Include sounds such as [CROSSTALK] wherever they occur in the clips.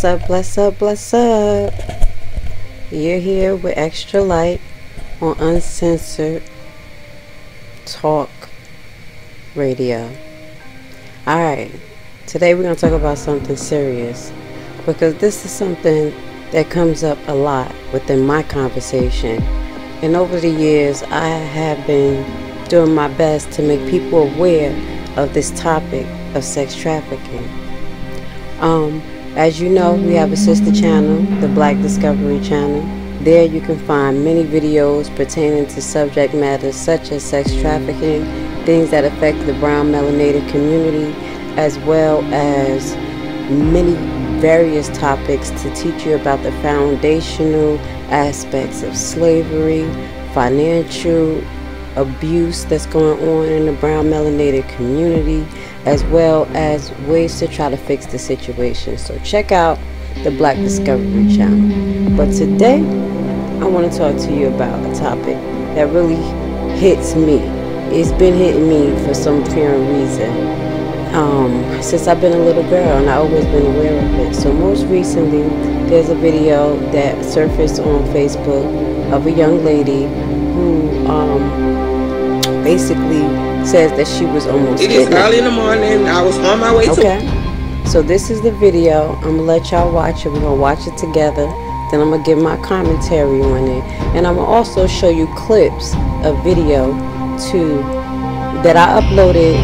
Bless up, bless up, bless up. You're here with Extra Light on Uncensored Talk Radio. Alright, today we're going to talk about something serious because this is something that comes up a lot within my conversation. And over the years, I have been doing my best to make people aware of this topic of sex trafficking. Um, as you know, we have a sister channel, the Black Discovery Channel. There you can find many videos pertaining to subject matters such as sex trafficking, things that affect the brown melanated community, as well as many various topics to teach you about the foundational aspects of slavery, financial abuse that's going on in the brown melanated community, as well as ways to try to fix the situation. So check out the Black Discovery channel. But today, I want to talk to you about a topic that really hits me. It's been hitting me for some apparent reason. Um, since I've been a little girl and I've always been aware of it. So most recently, there's a video that surfaced on Facebook of a young lady who um, basically says that she was almost It is early in the morning. I was on my way to. Okay. So this is the video. I'm gonna let y'all watch it. We're gonna watch it together. Then I'm gonna give my commentary on it, and I'm gonna also show you clips of video to that I uploaded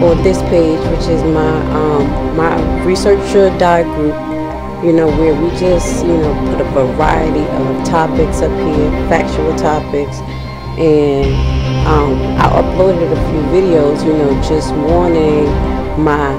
on this page, which is my um, my researcher die group. You know where we just you know put a variety of topics up here, factual topics, and um, I uploaded a few videos, you know, just warning my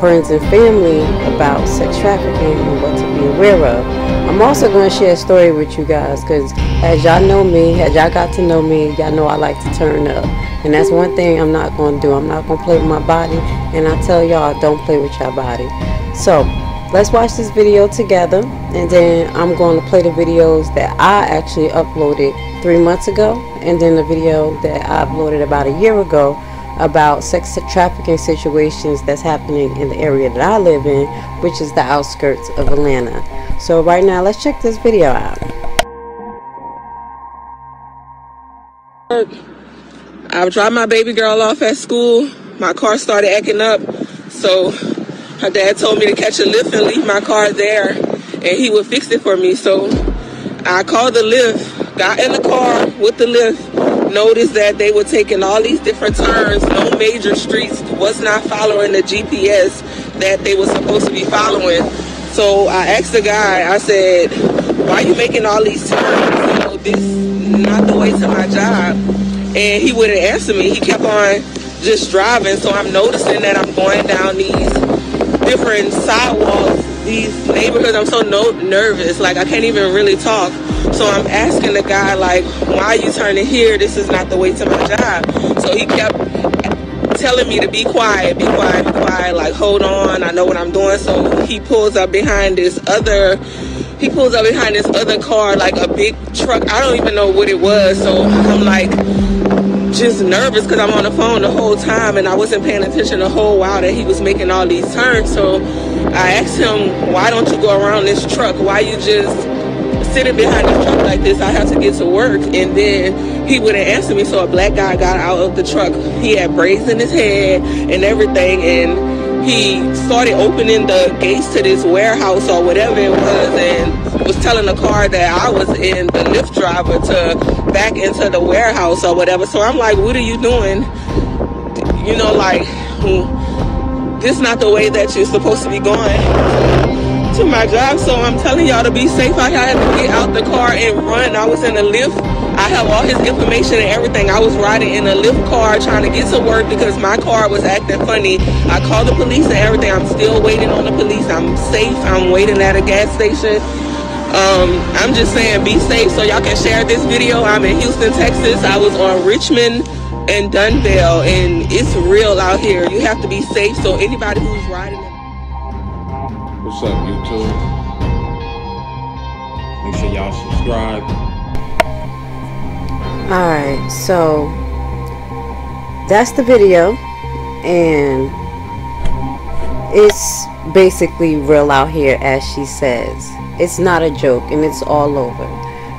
friends and family about sex trafficking and what to be aware of. I'm also going to share a story with you guys because as y'all know me, as y'all got to know me, y'all know I like to turn up. And that's one thing I'm not going to do. I'm not going to play with my body. And I tell y'all, don't play with your body. So let's watch this video together. And then I'm going to play the videos that I actually uploaded three months ago. And then the video that I uploaded about a year ago about sex trafficking situations that's happening in the area that I live in, which is the outskirts of Atlanta. So right now, let's check this video out. I dropped my baby girl off at school. My car started acting up, so her dad told me to catch a Lyft and leave my car there, and he would fix it for me. So I called the Lyft, got in the car with the Lyft, noticed that they were taking all these different turns, no major streets, was not following the GPS that they were supposed to be following. So I asked the guy, I said, why are you making all these turns? You know, this not the way to my job. And he wouldn't answer me. He kept on just driving. So I'm noticing that I'm going down these different sidewalks, these neighborhoods. I'm so no- nervous. Like I can't even really talk. So I'm asking the guy, like, why are you turning here? This is not the way to my job. So he kept telling me to be quiet, be quiet, be quiet, like hold on, I know what I'm doing. So he pulls up behind this other he pulls up behind this other car, like a big truck. I don't even know what it was. So I'm like just nervous because I'm on the phone the whole time and I wasn't paying attention the whole while that he was making all these turns. So I asked him, why don't you go around this truck? Why you just sitting behind this truck like this? I have to get to work. And then he wouldn't answer me. So a black guy got out of the truck. He had braids in his head and everything. And he started opening the gates to this warehouse or whatever it was and was telling the car that I was in the Lyft driver to back into the warehouse or whatever. So I'm like, what are you doing? You know, like, hmm, this is not the way that you're supposed to be going to my job. So I'm telling y'all to be safe. I had to get out the car and run. I was in a Lyft. I have all his information and everything. I was riding in a Lyft car trying to get to work because my car was acting funny. I called the police and everything. I'm still waiting on the police. I'm safe. I'm waiting at a gas station. Um, I'm just saying be safe so y'all can share this video. I'm in Houston, Texas. I was on Richmond and Dunvale and it's real out here. You have to be safe so anybody who's riding What's up, YouTube? Make sure y'all subscribe. Alright, so that's the video, and it's basically real out here, as she says. It's not a joke, and it's all over.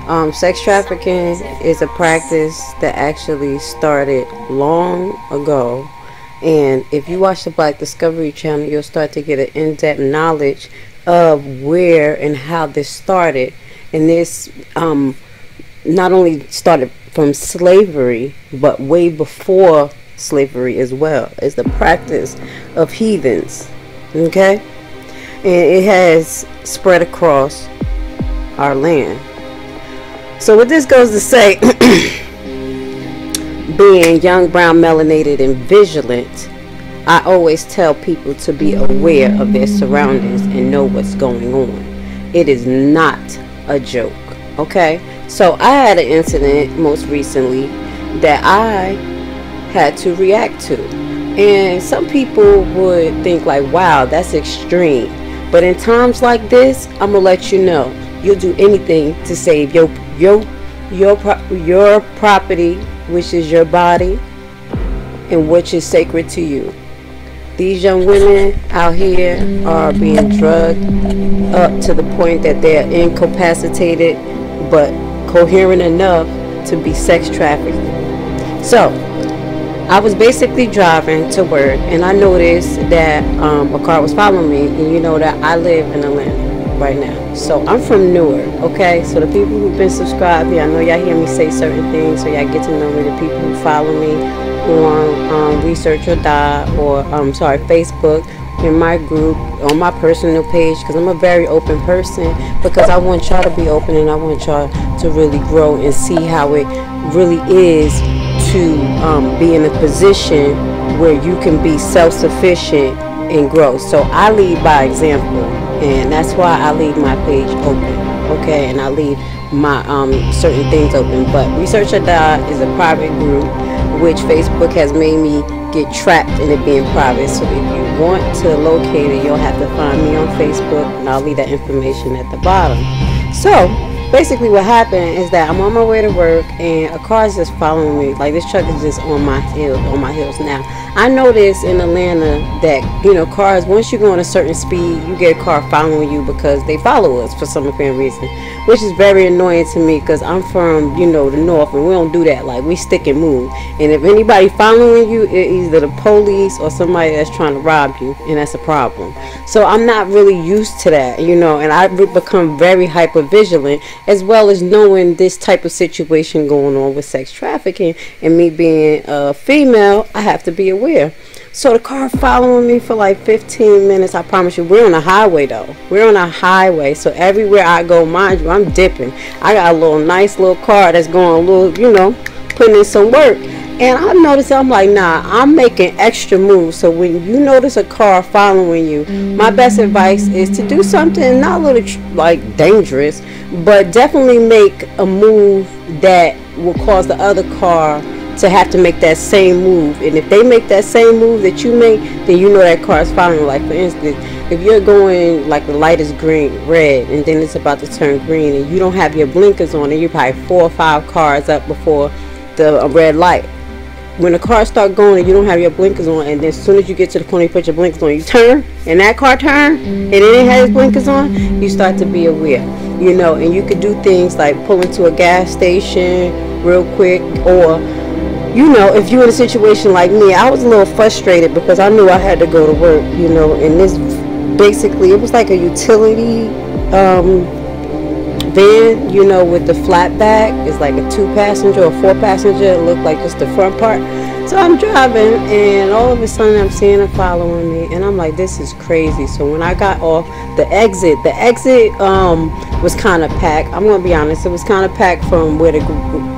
Um, sex trafficking is a practice that actually started long ago. And if you watch the Black Discovery Channel, you'll start to get an in depth knowledge of where and how this started. And this um, not only started from slavery, but way before slavery as well. It's the practice of heathens. Okay? And it has spread across our land. So, what this goes to say, [COUGHS] being young, brown, melanated, and vigilant, I always tell people to be aware of their surroundings and know what's going on. It is not a joke. Okay? So, I had an incident most recently that I had to react to. And some people would think like, wow, that's extreme. But in times like this, I'm gonna let you know, you'll do anything to save your your your your property, which is your body, and which is sacred to you. These young women out here are being drugged up to the point that they're incapacitated, but coherent enough to be sex trafficked. So, I was basically driving to work and I noticed that um, a car was following me and you know that I live in Atlanta right now. So I'm from Newark, okay? So the people who've been subscribed here, I know y'all hear me say certain things so y'all get to know me. The people who follow me on um, Research or Die or um, sorry, Facebook in my group on my personal page because I'm a very open person because I want y'all to be open and I want y'all to really grow and see how it really is to um, be in a position where you can be self-sufficient and grow. So I lead by example, and that's why I leave my page open. Okay, and I leave my um, certain things open. But Research or is a private group, which Facebook has made me get trapped in it being private. So if you want to locate it, you'll have to find me on Facebook, and I'll leave that information at the bottom. So basically what happened is that I'm on my way to work and a car is just following me. Like this truck is just on my heels, on my heels now. I noticed in Atlanta that you know cars once you go on a certain speed, you get a car following you because they follow us for some apparent reason, which is very annoying to me because I'm from you know the north and we don't do that. Like we stick and move. And if anybody following you, it's either the police or somebody that's trying to rob you, and that's a problem. So I'm not really used to that, you know, and I've become very hyper vigilant as well as knowing this type of situation going on with sex trafficking and me being a female, I have to be aware. So the car following me for like 15 minutes. I promise you, we're on a highway though. We're on a highway, so everywhere I go, mind you, I'm dipping. I got a little nice little car that's going a little, you know, putting in some work. And I noticed I'm like, nah, I'm making extra moves. So when you notice a car following you, my best advice is to do something not a little like dangerous, but definitely make a move that will cause the other car to have to make that same move. And if they make that same move that you make, then you know that car is following. Like for instance, if you're going like the light is green, red, and then it's about to turn green, and you don't have your blinkers on, and you're probably four or five cars up before the uh, red light when the car start going and you don't have your blinkers on and then as soon as you get to the corner you put your blinkers on. You turn and that car turn and it has blinkers on you start to be aware you know and you could do things like pull into a gas station real quick or you know if you're in a situation like me i was a little frustrated because i knew i had to go to work you know and this basically it was like a utility um, van, you know, with the flat back, it's like a two passenger or four passenger. It looked like just the front part. So I'm driving, and all of a sudden I'm seeing her following me, and I'm like, this is crazy. So when I got off the exit, the exit um, was kind of packed. I'm gonna be honest, it was kind of packed from where the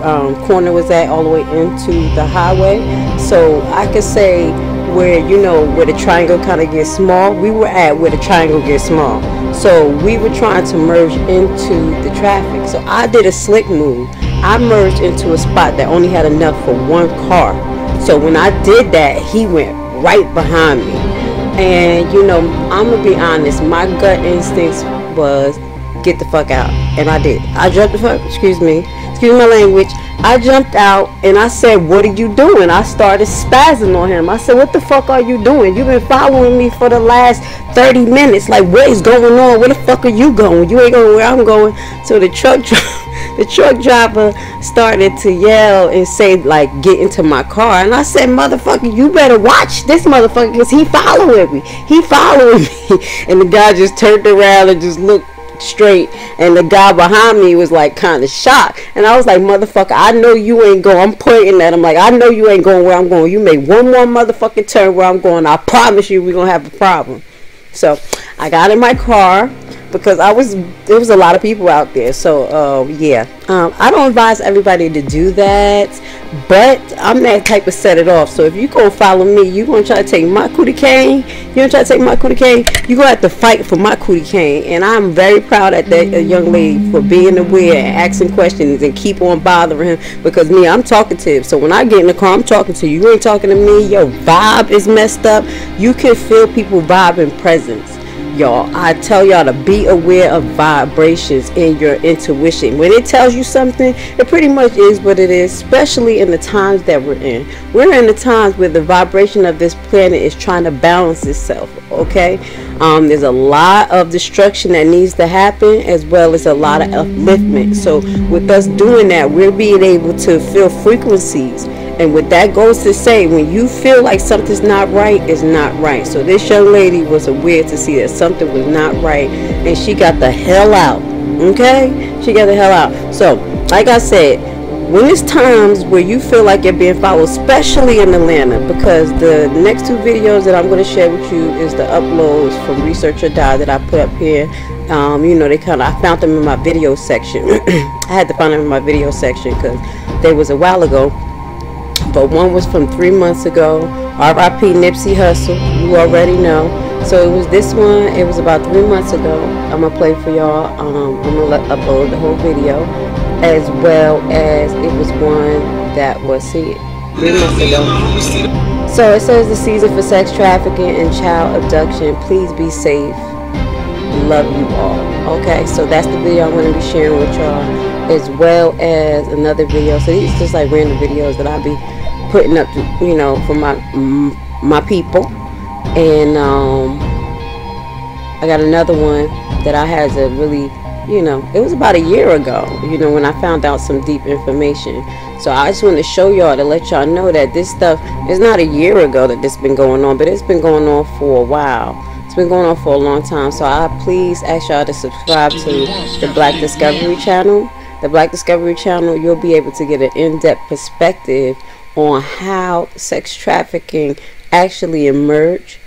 um, corner was at all the way into the highway. So I could say where you know where the triangle kind of gets small we were at where the triangle gets small. So we were trying to merge into the traffic. So i did a slick move. I merged into a spot that only had enough for one car. So when i did that he went right behind me. And you know i'm gonna be honest my gut instincts was get the fuck out. And i did. I jumped the fuck excuse me excuse my language I jumped out and I said, What are you doing? I started spazzing on him. I said, What the fuck are you doing? You've been following me for the last 30 minutes. Like, what is going on? Where the fuck are you going? You ain't going where I'm going. So the truck [LAUGHS] the truck driver started to yell and say, like, get into my car. And I said, Motherfucker, you better watch this motherfucker because he following me. He following [LAUGHS] me. And the guy just turned around and just looked straight. And the guy behind me was like kind of shocked. And i was like motherfucker i know you ain't going i'm pointing at him like i know you ain't going where i'm going. You make one more motherfucking turn where i'm going. I promise you we're gonna have a problem. So i got in my car because I was there was a lot of people out there. So uh, yeah, um, I don't advise everybody to do that, but I'm that type of set it off. So if you go follow me, you gonna try to take my cootie cane. You gonna try to take my cootie cane. You gonna have to fight for my cootie cane, and I'm very proud of that uh, young lady for being aware and asking questions and keep on bothering him because me, I'm talkative. So when I get in the car, I'm talking to you. You ain't talking to me. Your vibe is messed up. You can feel people vibe vibing presence y'all. I tell y'all to be aware of vibrations in your intuition. When it tells you something, it pretty much is what it is, especially in the times that we're in. We're in the times where the vibration of this planet is trying to balance itself, okay? Um, there's a lot of destruction that needs to happen as well as a lot of upliftment. So, with us doing that, we're being able to feel frequencies and what that goes to say, when you feel like something's not right, it's not right. So this young lady was aware to see that something was not right, and she got the hell out. Okay, she got the hell out. So, like I said, when it's times where you feel like you're being followed, especially in Atlanta, because the next two videos that I'm going to share with you is the uploads from Research or Die that I put up here. Um, you know, they kind of I found them in my video section. [CLEARS THROAT] I had to find them in my video section because they was a while ago but one was from three months ago. R.I.P. Nipsey Hussle, you already know. So it was this one. It was about three months ago. I'm gonna play for y'all. Um, I'm gonna upload the whole video, as well as it was one that was see three months ago. So it says the season for sex trafficking and child abduction. Please be safe. Love you all. Okay, so that's the video I'm gonna be sharing with y'all as well as another video. So these are just like random videos that I'll be putting up, to, you know, for my my people. And um, I got another one that I had to really, you know, it was about a year ago, you know, when I found out some deep information. So I just want to show y'all to let y'all know that this stuff is not a year ago that this been going on, but it's been going on for a while. Been going on for a long time. So I please ask y'all to subscribe to the Black Discovery channel the Black Discovery Channel, you'll be able to get an in-depth perspective on how sex trafficking actually emerged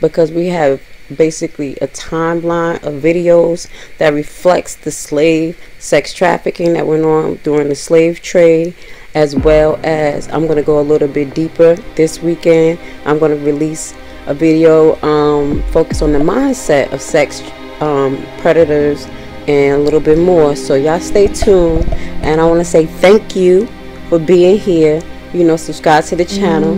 because we have basically a timeline of videos that reflects the slave sex trafficking that went on during the slave trade as well as I'm going to go a little bit deeper this weekend I'm going to release a video um, focused on the mindset of sex um, predators and a little bit more. So y'all stay tuned. And I want to say thank you for being here. You know, subscribe to the channel.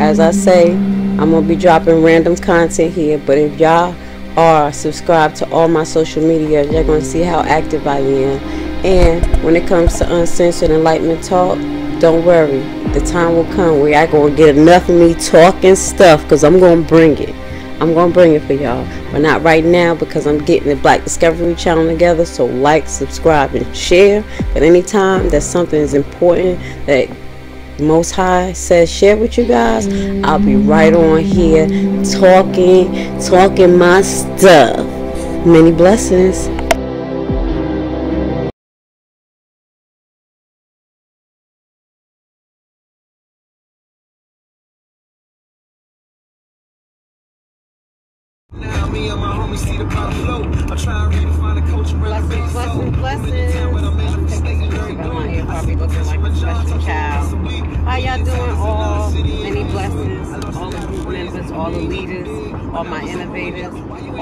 As I say, I'm going to be dropping random content here. But if y'all are subscribed to all my social media, you're going to see how active I am. And when it comes to uncensored enlightenment talk, don't worry. The time will come where I to get enough of me talking stuff because I'm to bring it. I'm to bring it for y'all. But not right now because I'm getting the Black Discovery channel together. So like, subscribe, and share. But anytime that something is important that most High says share with you guys, I'll be right on here talking, talking my stuff. Many blessings.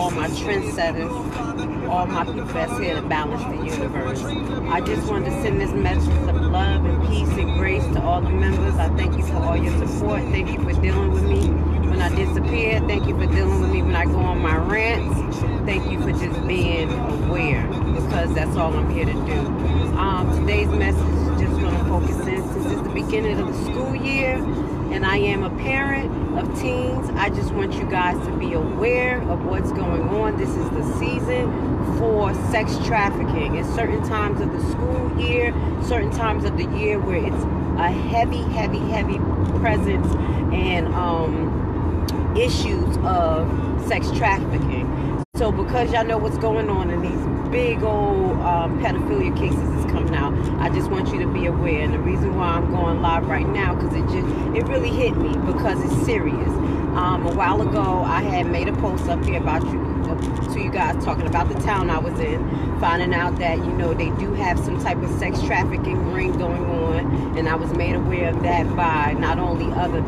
All my trendsetters, all my that's here to balance the universe. I just wanted to send this message of love and peace and grace to all the members. I thank you for all your support. Thank you for dealing with me when I disappear. Thank you for dealing with me when I go on my rants. Thank you for just being aware because that's all I'm here to do. Um, today's message is just going to focus in since it's the beginning of the school year and I am a parent of teens. I just want you guys to be aware of what's going on. This is the season for sex trafficking. At certain times of the school year, certain times of the year where it's a heavy, heavy, heavy presence and um, issues of sex trafficking. So because y'all know what's going on in these big old um, pedophilia cases is coming out, I just want you to be aware. And the reason why I'm going live right now, because it just it really hit me because it's serious. Um, a while ago, I had made a post up here about you you guys talking about the town I was in, finding out that you know they do have some type of sex trafficking ring going on, and I was made aware of that by not only other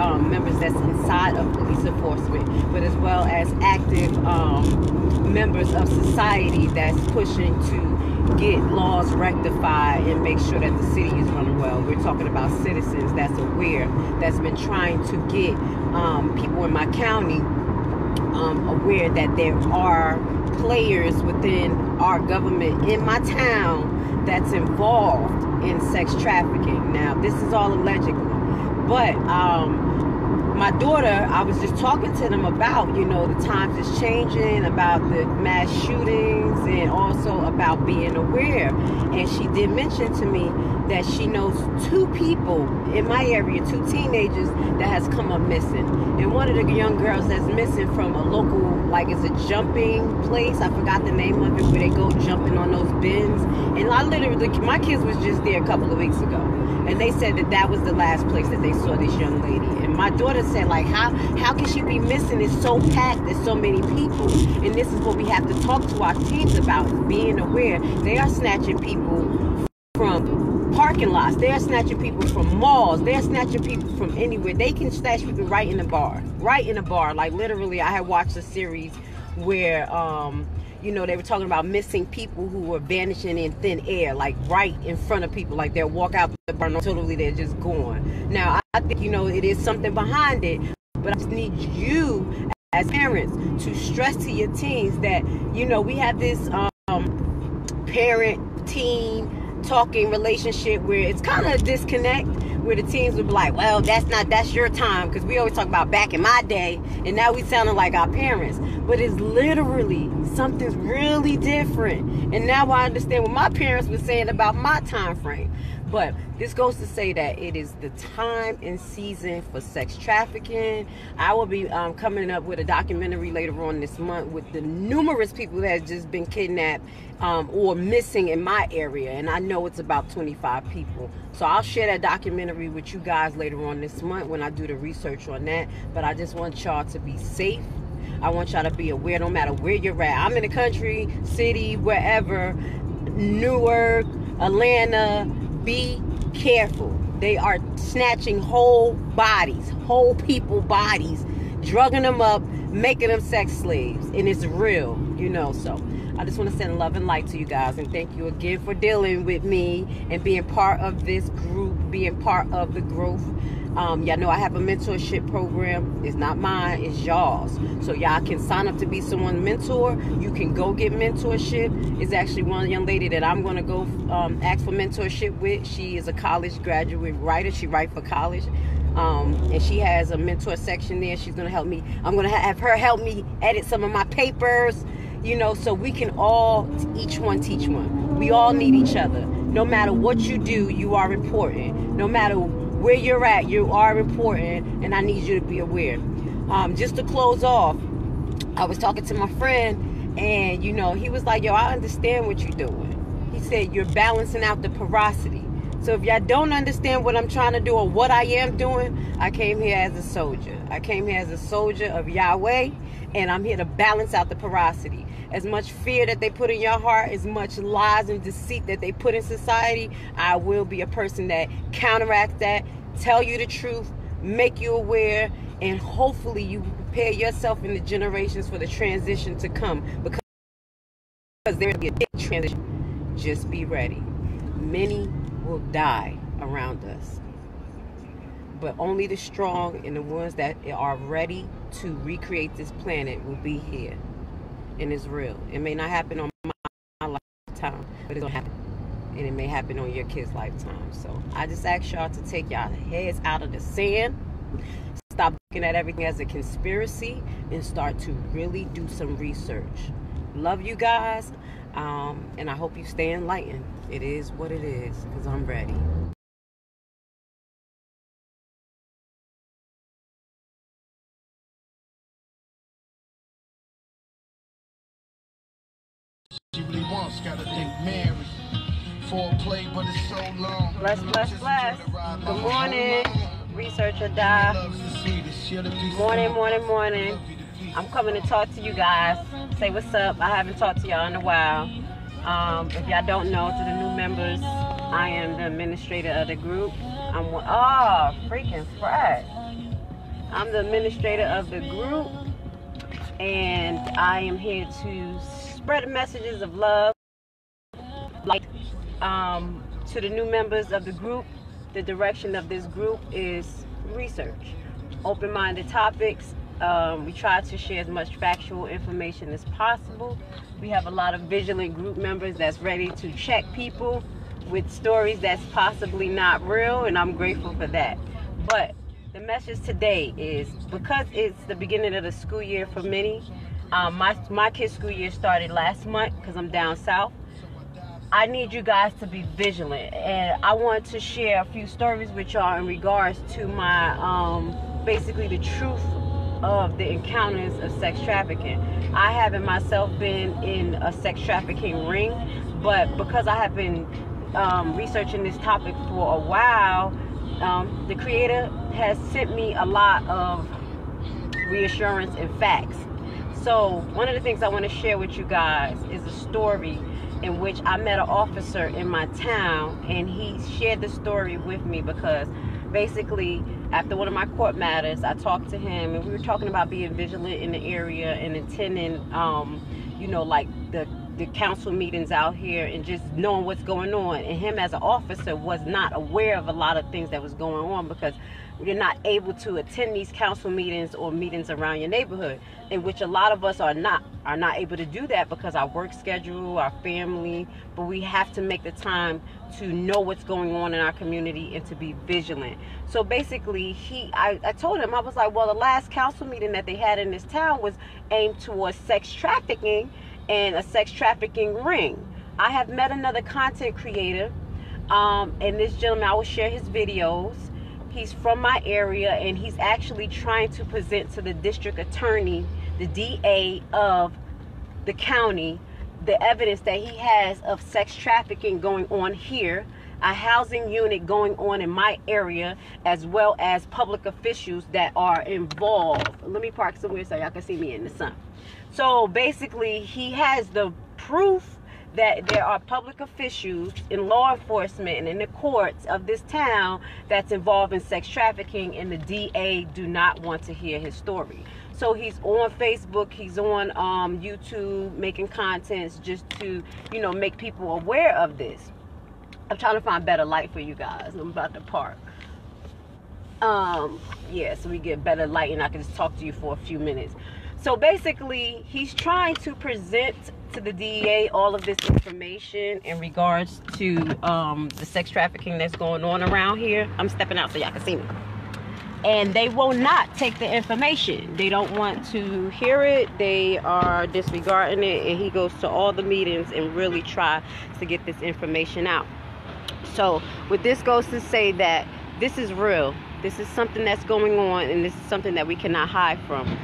um, members that's inside of police enforcement, but as well as active um, members of society that's pushing to get laws rectified and make sure that the city is running well. We're talking about citizens that's aware, that's been trying to get um, people in my county um, aware that there are players within our government in my town that's involved in sex trafficking. Now, this is all allegedly, but um, my daughter, I was just talking to them about, you know, the times is changing, about the mass shootings, and also about being aware. And she did mention to me that she knows two people in my area, two teenagers that has come up missing. And one of the young girls that's missing from a local, like it's a jumping place. I forgot the name of it, where they go jumping on those bins. And I literally, my kids was just there a couple of weeks ago, and they said that that was the last place that they saw this young lady. And my daughter said, like, how how can she be missing? It's so packed. There's so many people, and this is what we have to talk to our teens about: being aware. They are snatching people from parking lots. They're snatching people from malls. They're snatching people from anywhere. They can snatch people right in the bar. Right in a bar. Like literally, I had watched a series where um, you know, they were talking about missing people who were vanishing in thin air, like right in front of people. Like they'll walk out the bar, totally they're just gone. Now, I think, you know, it is something behind it, but I just need you as parents to stress to your teens that, you know, we have this um, parent teen talking relationship where it's kind of a disconnect where the teens would be like, well, that's not, that's your time. Because we always talk about back in my day, and now we sounding like our parents. But it's literally something's really different. And now I understand what my parents were saying about my time frame. But this goes to say that it is the time and season for sex trafficking. I will be um, coming up with a documentary later on this month with the numerous people that have just been kidnapped um, or missing in my area. And I know it's about 25 people. So I'll share that documentary with you guys later on this month when I do the research on that. But I just want y'all to be safe. I want y'all to be aware no matter where you're at. I'm in the country, city, wherever, Newark, Atlanta, be careful. They are snatching whole bodies, whole people bodies, drugging them up, making them sex slaves. And it's real, you know. So I just want to send love and light to you guys. And thank you again for dealing with me and being part of this group, being part of the growth um, y'all know I have a mentorship program. It's not mine, it's y'all's. So y'all can sign up to be someone's mentor. You can go get mentorship. It's actually one young lady that I'm going to go um, ask for mentorship with. She is a college graduate writer. She writes for college. Um, and she has a mentor section there. She's going to help me. I'm going to have her help me edit some of my papers, you know, so we can all, each one teach one. We all need each other. No matter what you do, you are important. No matter where you're at, you are important, and I need you to be aware. Um, just to close off, I was talking to my friend, and you know, he was like, Yo, I understand what you're doing. He said, You're balancing out the porosity. So if y'all don't understand what I'm trying to do or what I am doing, I came here as a soldier. I came here as a soldier of Yahweh, and I'm here to balance out the porosity. As much fear that they put in your heart, as much lies and deceit that they put in society, I will be a person that counteracts that, tell you the truth, make you aware, and hopefully you prepare yourself in the generations for the transition to come because there'll be a big transition. Just be ready. Many will die around us. But only the strong and the ones that are ready to recreate this planet will be here. And it's real. It may not happen on my lifetime, but it's to happen. and it may happen on your kid's lifetime. So I just ask y'all to take y'all heads out of the sand, stop looking at everything as a conspiracy, and start to really do some research. Love you guys, um, and I hope you stay enlightened. It is what it is, because I'm ready. She really wants, gotta thank Mary. Foreplay, but it's so long. Bless, bless, bless. Good morning, Research or Die. Morning, morning, morning. I'm coming to talk to you guys. Say what's up. I haven't talked to y'all in a while. Um, if y'all don't know, to the new members, I am the administrator of the group. I'm oh freaking Fred. I'm the administrator of the group, and I am here to spread messages of love, like um, to the new members of the group. The direction of this group is research, open-minded topics. Um, we try to share as much factual information as possible. We have a lot of vigilant group members that's ready to check people with stories that's possibly not real, and I'm grateful for that. But the message today is because it's the beginning of the school year for many. Um, my my kids' school year started last month because I'm down south. I need you guys to be vigilant, and I want to share a few stories with y'all in regards to my um, basically the truth of the encounters of sex trafficking. I haven't myself been in a sex trafficking ring, but because I have been um, researching this topic for a while, um, the creator has sent me a lot of reassurance and facts. So, one of the things I want to share with you guys is a story in which I met an officer in my town, and he shared the story with me because basically, after one of my court matters, I talked to him, and we were talking about being vigilant in the area and attending, um, you know, like the the council meetings out here and just knowing what's going on. And him as an officer was not aware of a lot of things that was going on because you're not able to attend these council meetings or meetings around your neighborhood, in which a lot of us are not are not able to do that because our work schedule, our family, but we have to make the time to know what's going on in our community and to be vigilant. So basically, he I, I told him I was like, well, the last council meeting that they had in this town was aimed towards sex trafficking and a sex trafficking ring. I have met another content creator, um, and this gentleman, I will share his videos. He's from my area, and he's actually trying to present to the district attorney, the DA of the county, the evidence that he has of sex trafficking going on here, a housing unit going on in my area, as well as public officials that are involved. Let me park somewhere so y'all can see me in the sun. So basically, he has the proof that there are public officials in law enforcement and in the courts of this town that's involved in sex trafficking, and the DA do not want to hear his story. So he's on Facebook, he's on um, YouTube making contents just to, you know, make people aware of this. I'm trying to find better light for you guys. I'm about to park. Um, yeah, so we get better light and I can just talk to you for a few minutes. So basically, he's trying to present to the DEA all of this information in regards to um, the sex trafficking that's going on around here. I'm stepping out so y'all can see me. And they will not take the information. They don't want to hear it. They are disregarding it. And he goes to all the meetings and really try to get this information out. So, with this goes to say that this is real. This is something that's going on, and this is something that we cannot hide from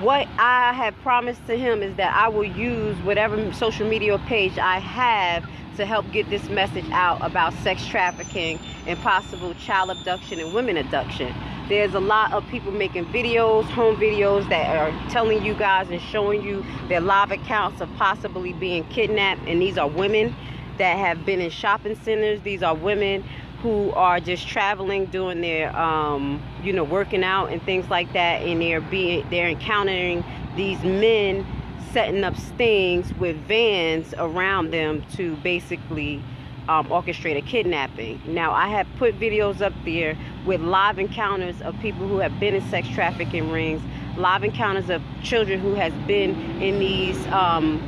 what I have promised to him is that I will use whatever social media page I have to help get this message out about sex trafficking and possible child abduction and women abduction. There's a lot of people making videos, home videos that are telling you guys and showing you their live accounts of possibly being kidnapped and these are women that have been in shopping centers. These are women who are just traveling doing their um, you know working out and things like that and they're being they're encountering these men setting up stings with vans around them to basically um, orchestrate a kidnapping. Now i have put videos up there with live encounters of people who have been in sex trafficking rings live encounters of children who has been in these um,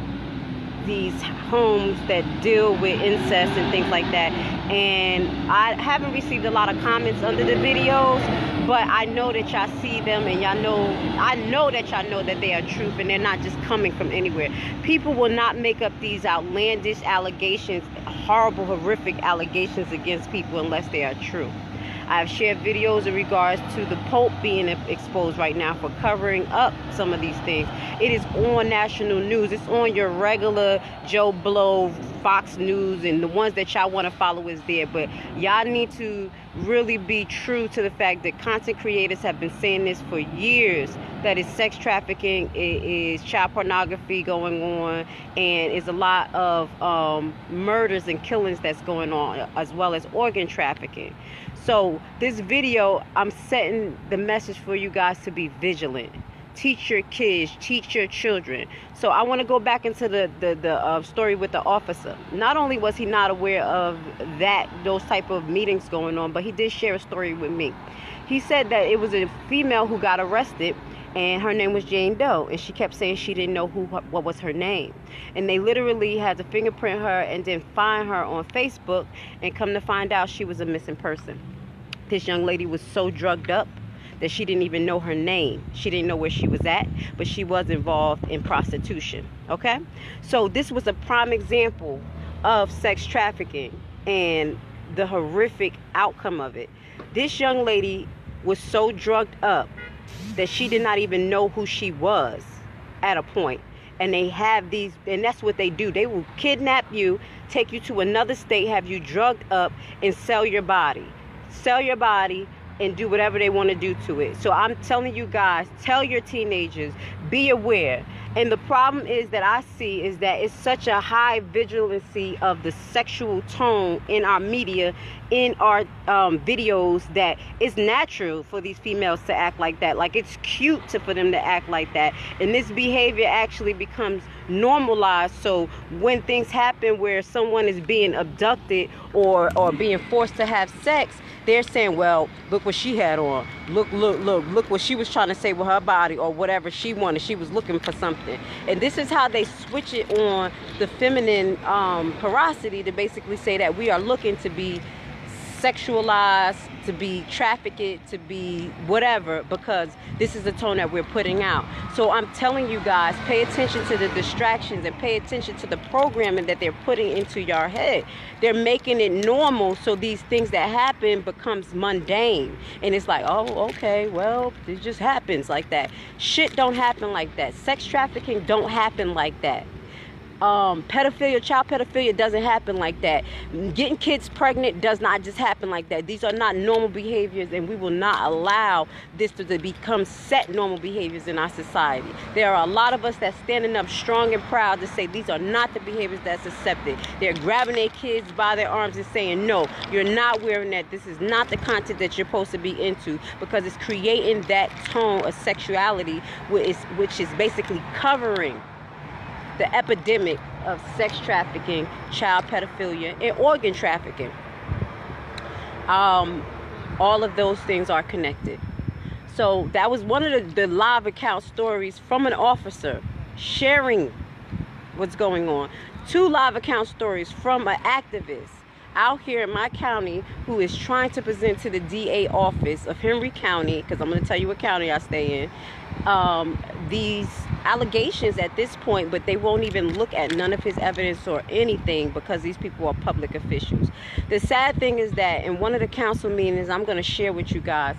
these homes that deal with incest and things like that. And I haven't received a lot of comments under the videos, but I know that y'all see them and y'all know I know that y'all know that they are truth and they're not just coming from anywhere. People will not make up these outlandish allegations, horrible, horrific allegations against people unless they are true. I've shared videos in regards to the Pope being exposed right now for covering up some of these things. It is on national news. It's on your regular Joe Blow, Fox News, and the ones that y'all want to follow is there. But y'all need to really be true to the fact that content creators have been saying this for years that it's sex trafficking, it is child pornography going on, and it's a lot of um, murders and killings that's going on, as well as organ trafficking. So this video, I'm setting the message for you guys to be vigilant. Teach your kids, teach your children. So I want to go back into the the, the uh, story with the officer. Not only was he not aware of that those type of meetings going on, but he did share a story with me. He said that it was a female who got arrested and her name was Jane Doe, and she kept saying she didn't know who what was her name, and they literally had to fingerprint her and then find her on Facebook, and come to find out she was a missing person. This young lady was so drugged up that she didn't even know her name. She didn't know where she was at, but she was involved in prostitution. Okay? So this was a prime example of sex trafficking and the horrific outcome of it. This young lady was so drugged up that she did not even know who she was at a point. And they have these, and that's what they do. They will kidnap you, take you to another state, have you drugged up, and sell your body sell your body and do whatever they want to do to it. So I'm telling you guys, tell your teenagers, be aware. And the problem is that I see is that it's such a high vigilancy of the sexual tone in our media, in our um, videos, that it's natural for these females to act like that. Like it's cute to, for them to act like that. And this behavior actually becomes normalized. So when things happen where someone is being abducted or, or being forced to have sex, they're saying, well, look what she had on. Look, look, look, look what she was trying to say with her body or whatever she wanted. She was looking for something. And this is how they switch it on the feminine um, porosity to basically say that we are looking to be sexualized, to be trafficked, to be whatever, because this is the tone that we're putting out. So I'm telling you guys, pay attention to the distractions and pay attention to the programming that they're putting into your head. They're making it normal so these things that happen becomes mundane. And it's like, oh, okay, well, it just happens like that. Shit don't happen like that. Sex trafficking don't happen like that um, pedophilia, child pedophilia doesn't happen like that. Getting kids pregnant does not just happen like that. These are not normal behaviors, and we will not allow this to, become set normal behaviors in our society. There are a lot of us that's standing up strong and proud to say these are not the behaviors that's accepted. They're grabbing their kids by their arms and saying, No, you're not wearing that. This is not the content that you're supposed to be into because it's creating that tone of sexuality, which is, which is basically covering the epidemic of sex trafficking, child pedophilia, and organ trafficking. Um, all of those things are connected. So that was one of the, the live account stories from an officer sharing what's going on. Two live account stories from an activist out here in my county who is trying to present to the DA office of Henry County, because I'm going to tell you what county I stay in, um, these allegations at this point, but they won't even look at none of his evidence or anything because these people are public officials. The sad thing is that in one of the council meetings, I'm going to share with you guys,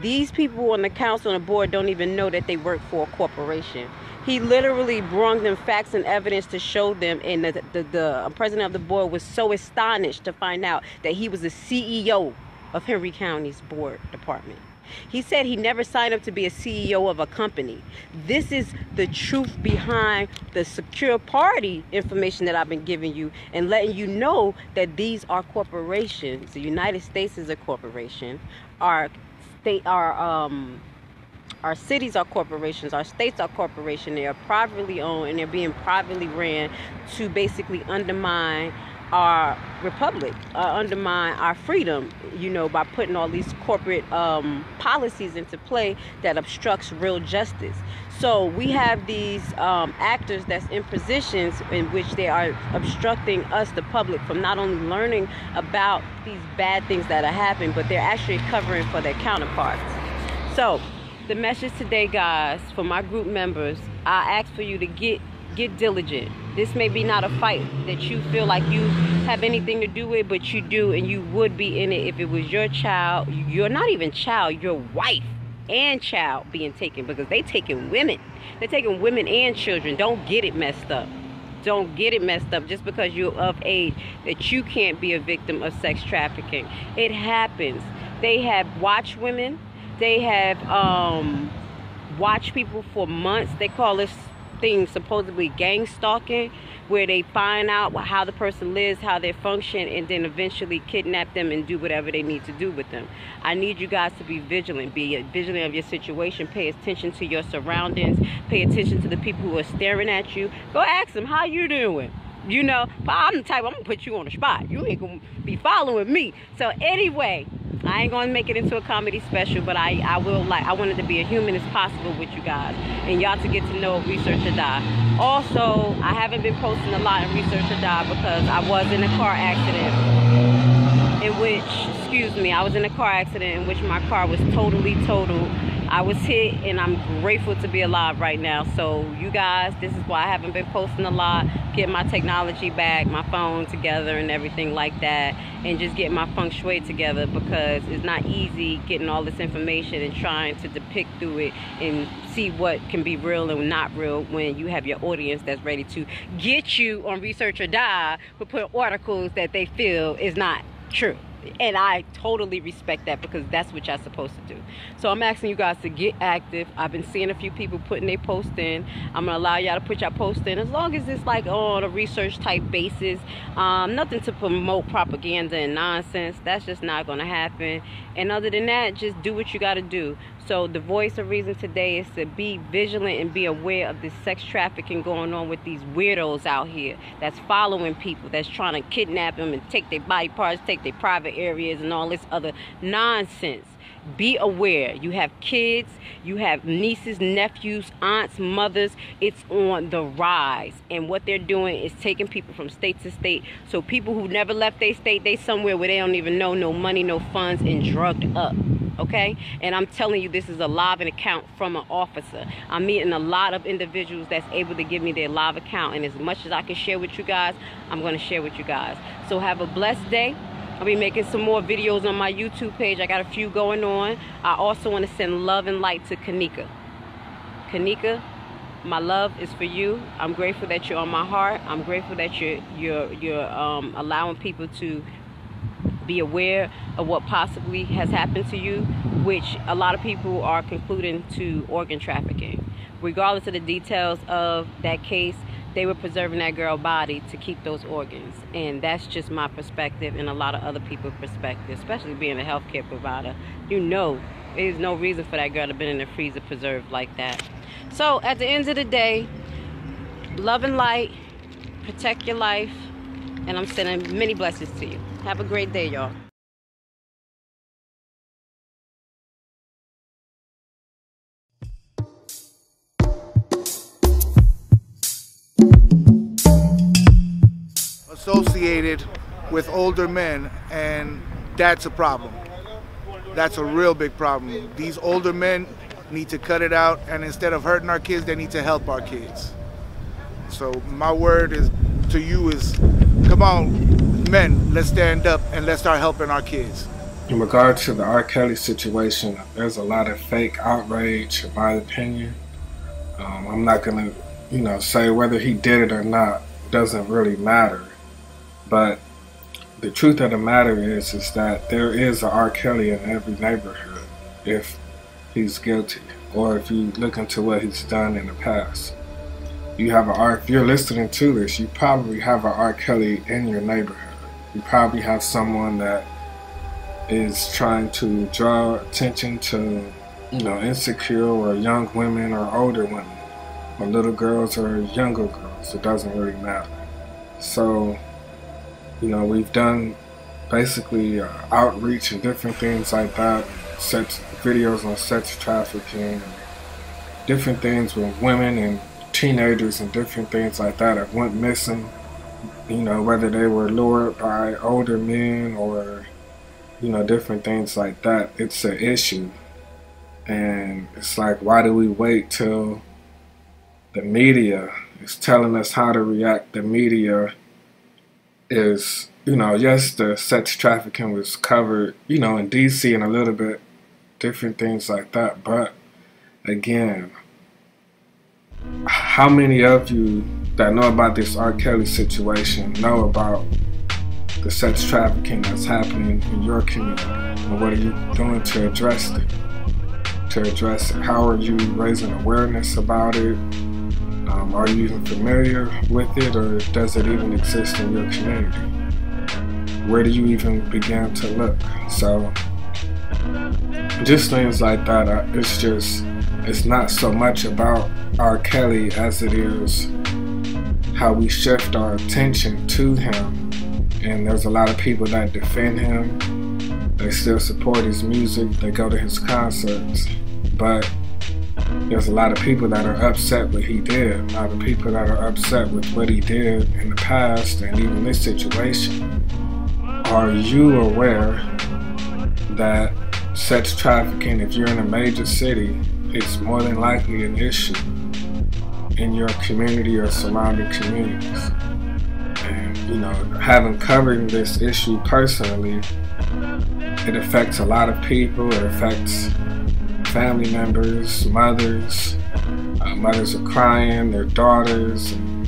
these people on the council and the board don't even know that they work for a corporation. He literally brought them facts and evidence to show them, and the, the, the president of the board was so astonished to find out that he was the CEO of Henry County's board department. He said he never signed up to be a CEO of a company. This is the truth behind the secure party information that I've been giving you and letting you know that these are corporations. The United States is a corporation. Our state, our um, our cities are corporations, our states are corporations. They are privately owned and they're being privately ran to basically undermine our republic, uh, undermine our freedom, you know, by putting all these corporate um, policies into play that obstructs real justice. So we have these um, actors that's in positions in which they are obstructing us, the public, from not only learning about these bad things that are happening, but they're actually covering for their counterparts. So the message today, guys, for my group members, I ask for you to get get diligent. This may be not a fight that you feel like you have anything to do with, but you do, and you would be in it if it was your child. You're not even child, your wife and child being taken because they taking women. They're taking women and children. Don't get it messed up. Don't get it messed up just because you're of age that you can't be a victim of sex trafficking. It happens. They have watched women. They have um, watched people for months. They call this thing supposedly gang stalking where they find out how the person lives, how they function, and then eventually kidnap them and do whatever they need to do with them. I need you guys to be vigilant. Be vigilant of your situation. Pay attention to your surroundings. Pay attention to the people who are staring at you. Go ask them, how you doing? You know, I'm the type, I'm to put you on the spot. You ain't to be following me. So anyway, I ain't gonna make it into a comedy special, but I, I will like I wanted to be as human as possible with you guys and y'all to get to know Research or Die. Also, I haven't been posting a lot in Research or Die because I was in a car accident in which, excuse me, I was in a car accident in which my car was totally total I was hit and I'm grateful to be alive right now. So you guys, this is why I haven't been posting a lot, getting my technology back, my phone together and everything like that, and just getting my feng shui together because it's not easy getting all this information and trying to depict through it and see what can be real and not real when you have your audience that's ready to get you on research or die for put articles that they feel is not true and I totally respect that because that's what y'all supposed to do. So I'm asking you guys to get active. I've been seeing a few people putting their post in. I'm gonna allow y'all to put y'all post in as long as it's like on a research type basis. Um, nothing to promote propaganda and nonsense. That's just not gonna happen. And other than that, just do what you gotta do. So the voice of reason today is to be vigilant and be aware of this sex trafficking going on with these weirdos out here that's following people, that's trying to kidnap them and take their body parts, take their private areas and all this other nonsense. Be aware. You have kids, you have nieces, nephews, aunts, mothers. It's on the rise. And what they're doing is taking people from state to state. So people who never left their state, they somewhere where they don't even know, no money, no funds, and drugged up okay and i'm telling you this is a live account from an officer i'm meeting a lot of individuals that's able to give me their live account and as much as i can share with you guys i'm going to share with you guys so have a blessed day I'll be making some more videos on my YouTube page. I got a few going on. I also want to send love and light to Kenneka. Kenneka, my love is for you. I'm grateful that you're on my heart. I'm grateful that you're you're you're um, allowing people to be aware of what possibly has happened to you, which a lot of people are concluding to organ trafficking. Regardless of the details of that case, they were preserving that girl body to keep those organs. And that's just my perspective and a lot of other people's perspective, especially being a healthcare provider. You know, there's no reason for that girl to be in the freezer preserved like that. So at the end of the day, love and light, protect your life, and I'm sending many blessings to you. Have a great day, y'all. Associated with older men, and that's a problem. That's a real big problem. These older men need to cut it out, and instead of hurting our kids, they need to help our kids. So my word is to you is, come on, men, let's stand up and let's start helping our kids. In regard to the R. Kelly situation, there's a lot of fake outrage, in my opinion. Um, I'm not gonna, you know, say whether he did it or not. Doesn't really matter. But the truth of the matter is, is that there is a R. Kelly in every neighborhood if he's guilty, or if you look into what he's done in the past. You have a R. If you're listening to this, you probably have a R. Kelly in your neighborhood. You probably have someone that is trying to draw attention to, you know, insecure or young women or older women, or little girls or younger girls. It doesn't really matter. So you know, we've done basically uh, outreach and different things like that, sex videos on sex trafficking, different things with women and teenagers and different things like that that went missing. You know, whether they were lured by older men or, you know, different things like that. It's an issue. And it's like, why do we wait till the media is telling us how to react? The media is, you know, yes, the sex trafficking was covered, you know, in DC and a little bit different things like that. But again, how many of you that know about this R. Kelly situation know about the sex trafficking that's happening in your community? And what are you doing to address it? To address it? How are you raising awareness about it? Um, are you even familiar with it or does it even exist in your community? Where do you even begin to look? So, just things like that, uh, it's just, it's not so much about R. Kelly as it is how we shift our attention to him. And there's a lot of people that defend him. They still support his music. They go to his concerts. But there's a lot of people that are upset what he did. A lot of people that are upset with what he did in the past and even this situation. Are you aware that sex trafficking, if you're in a major city, it's more than likely an issue in your community or surrounding communities? And, you know, having covered this issue personally, it affects a lot of people. It affects family members, mothers. Uh, mothers are crying, their daughters, and,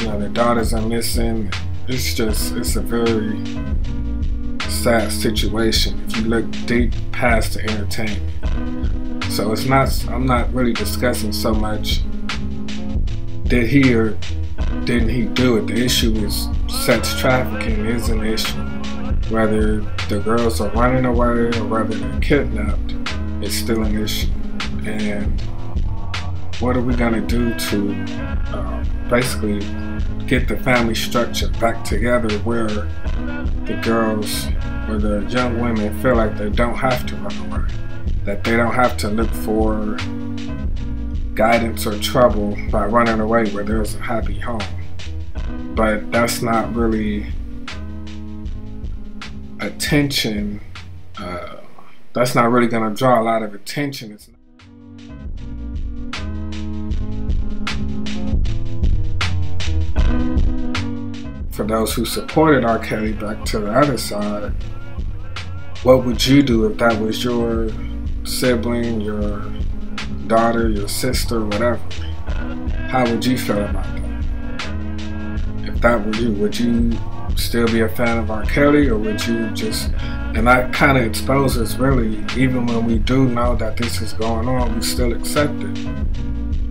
you know, their daughters are missing. It's just, it's a very sad situation if you look deep past the entertainment. So it's not, I'm not really discussing so much did he or didn't he do it. The issue is sex trafficking is an issue. Whether the girls are running away or whether they're kidnapped, it's still an issue. And what are we going to do to uh, basically get the family structure back together where the girls or the young women feel like they don't have to run away, that they don't have to look for guidance or trouble by running away where there's a happy home. But that's not really attention. That's not really going to draw a lot of attention. It's for those who supported R. Kelly back to the other side, what would you do if that was your sibling, your daughter, your sister, whatever? How would you feel about that? If that were you, would you still be a fan of R. Kelly or would you just, and that kind of exposes really, even when we do know that this is going on, we still accept it.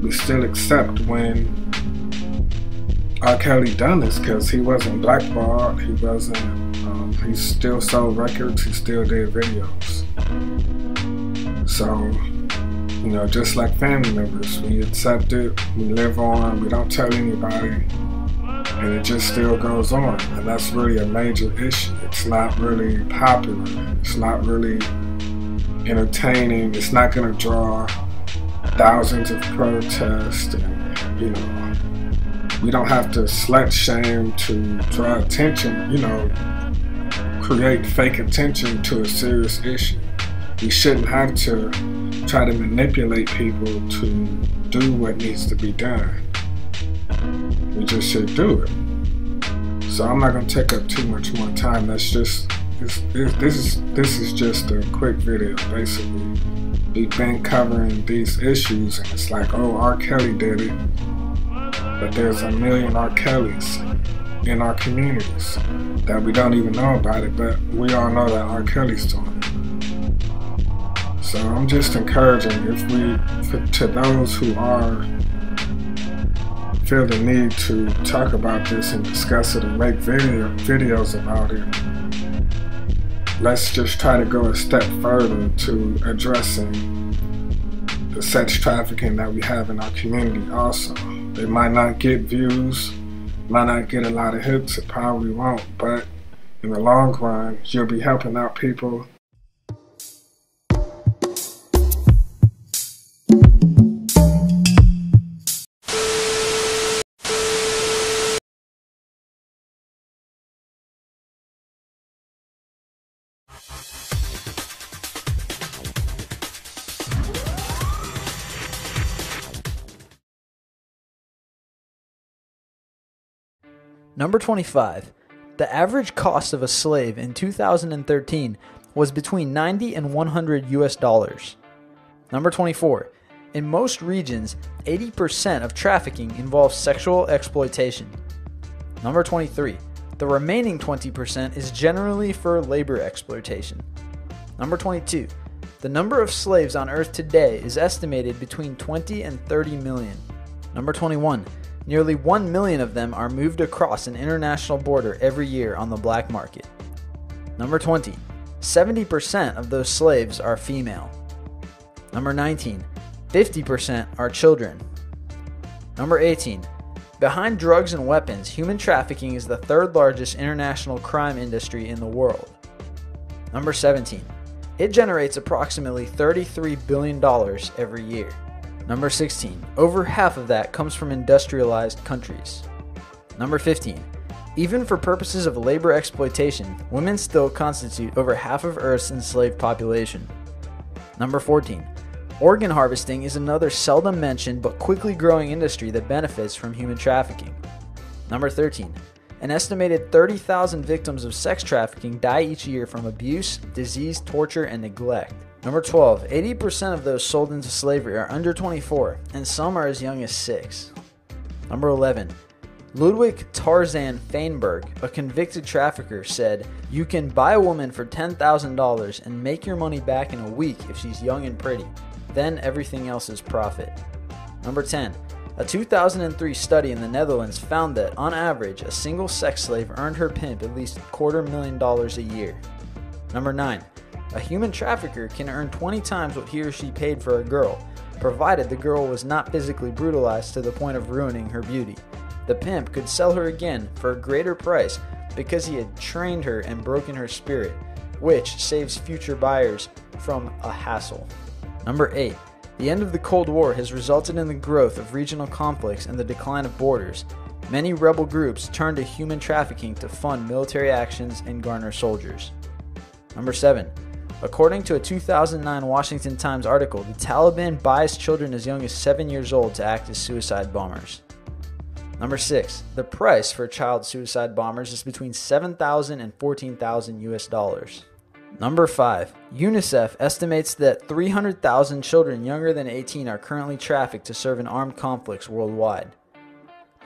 We still accept when R. Kelly done this because he wasn't blackballed, he wasn't, um, he still sold records, he still did videos. So, you know, just like family members, we accept it, we live on, we don't tell anybody, and it just still goes on. And that's really a major issue. It's not really popular, it's not really entertaining, it's not going to draw thousands of protests, and, you know, we don't have to slut shame to draw attention, you know, create fake attention to a serious issue. We shouldn't have to try to manipulate people to do what needs to be done. We just should do it. So I'm not gonna take up too much more time. That's just this, this is this is just a quick video basically. We've been covering these issues and it's like, oh, R. Kelly did it but there's a million R. Kellys in our communities that we don't even know about it, but we all know that R. Kelly's doing it. So I'm just encouraging if we, to those who are feel the need to talk about this and discuss it and make video, videos about it, let's just try to go a step further to addressing the sex trafficking that we have in our community also. It might not get views, might not get a lot of hits, it probably won't, but in the long run, you'll be helping out people Number 25. The average cost of a slave in 2013 was between 90 and 100 US dollars. Number 24. In most regions, 80% of trafficking involves sexual exploitation. Number 23. The remaining 20% is generally for labor exploitation. Number 22. The number of slaves on Earth today is estimated between 20 and 30 million. Number 21. Nearly 1 million of them are moved across an international border every year on the black market. Number 20. 70% of those slaves are female. Number 19. 50% are children. Number 18. Behind drugs and weapons, human trafficking is the third largest international crime industry in the world. Number 17. It generates approximately $33 billion every year. Number 16. Over half of that comes from industrialized countries. Number 15. Even for purposes of labor exploitation, women still constitute over half of Earth's enslaved population. Number 14. Organ harvesting is another seldom mentioned but quickly growing industry that benefits from human trafficking. Number 13. An estimated 30,000 victims of sex trafficking die each year from abuse, disease, torture, and neglect. Number 12. 80% of those sold into slavery are under 24, and some are as young as 6. Number 11. Ludwig Tarzan Fainberg, a convicted trafficker, said, You can buy a woman for $10,000 and make your money back in a week if she's young and pretty. Then everything else is profit. Number 10. A 2003 study in the Netherlands found that, on average, a single sex slave earned her pimp at least quarter million dollars a year. Number 9. A human trafficker can earn 20 times what he or she paid for a girl, provided the girl was not physically brutalized to the point of ruining her beauty. The pimp could sell her again for a greater price because he had trained her and broken her spirit, which saves future buyers from a hassle. Number 8. The end of the Cold War has resulted in the growth of regional conflicts and the decline of borders. Many rebel groups turn to human trafficking to fund military actions and garner soldiers. Number 7. According to a 2009 Washington Times article, the Taliban buys children as young as 7 years old to act as suicide bombers. Number 6. The price for child suicide bombers is between 7,000 and 14,000 US dollars. Number 5. UNICEF estimates that 300,000 children younger than 18 are currently trafficked to serve in armed conflicts worldwide.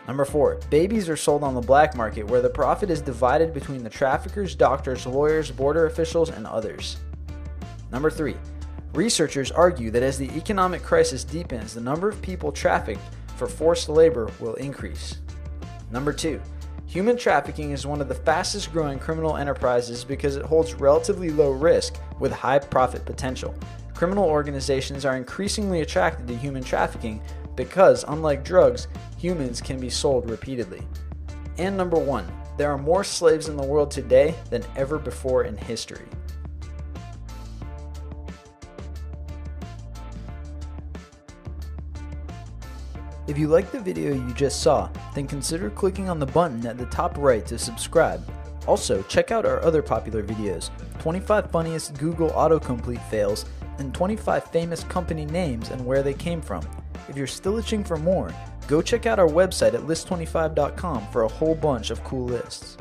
Number 4. Babies are sold on the black market where the profit is divided between the traffickers, doctors, lawyers, border officials, and others. Number 3. Researchers argue that as the economic crisis deepens, the number of people trafficked for forced labor will increase. Number 2. Human trafficking is one of the fastest growing criminal enterprises because it holds relatively low risk with high profit potential. Criminal organizations are increasingly attracted to human trafficking because, unlike drugs, humans can be sold repeatedly. And number one, there are more slaves in the world today than ever before in history. If you liked the video you just saw, then consider clicking on the button at the top right to subscribe. Also, check out our other popular videos 25 funniest Google autocomplete fails, and 25 famous company names and where they came from. If you're still itching for more, go check out our website at list25.com for a whole bunch of cool lists.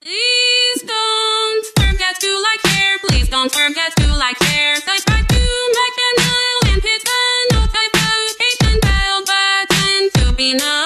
Please don't forget to like share. Please don't forget to like share. Subscribe to my channel and